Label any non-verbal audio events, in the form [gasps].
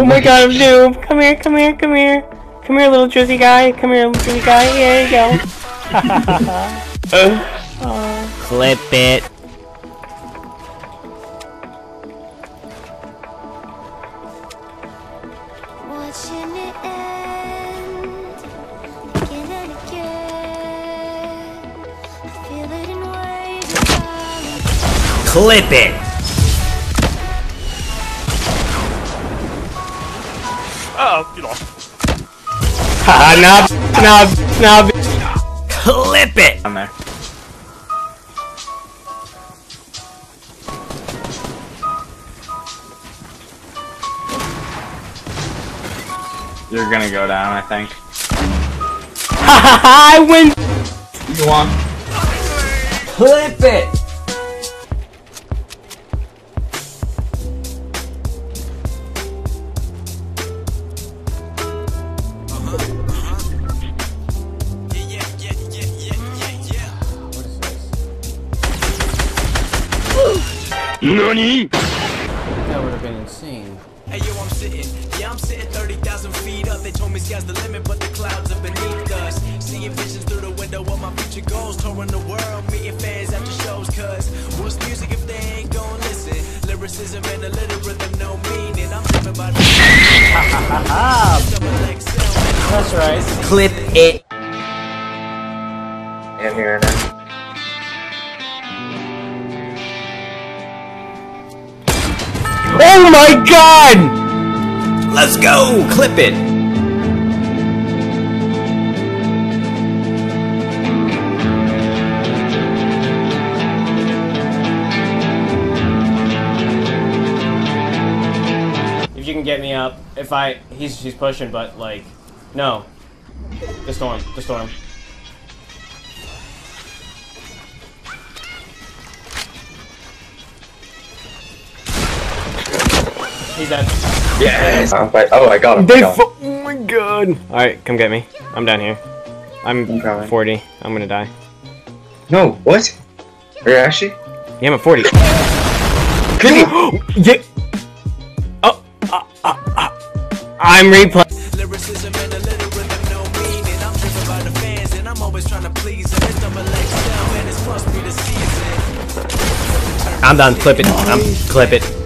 Oh my god, I'm noob. Come here, come here, come here. Come here, little drizzy guy. Come here, little drizzy guy. There you go. [laughs] Clip it. Clip it end again and again. I feel it in waves of violence. Clip it. Oh, you lost. Haha, knob, knob, knob. Clip it. On there. You're gonna go down, I think. Haha, I win. You want? Clip it. NANI?! That would have been insane. Hey yo, I'm sitting, yeah, I'm sitting 30,000 feet up. They told me sky's the limit, but the clouds are beneath us. Seeing visions through the window of my future goals. Touring the world, meeting fans after shows. Cause what's music if they ain't gon' listen? Lyricism and a little rhythm, no meaning. I'm living by the. [laughs] Double XL, That's right. Clip it. And here now. Oh my god! Let's go. Clip it. If you can get me up, if I, he's he's pushing, but like, no, the storm, the storm. He's dead. Yes! I'm fight- oh, I got him. They got him. oh my god! All right, come get me. I'm down here. I'm I'm 40. I'm gonna die. No, what? Are you actually? Yeah, I'm at 40. [gasps] Could you? [gasps] yeah. Oh, uh, uh, uh. I'm replaying. Always trying to please them. It's double it's be the season. I'm done. Clip it. I'm clip it.